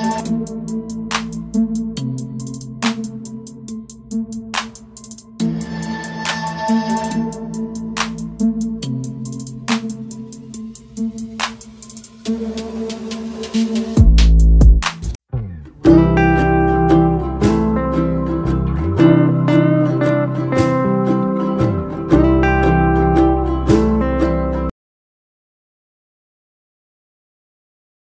Thank you.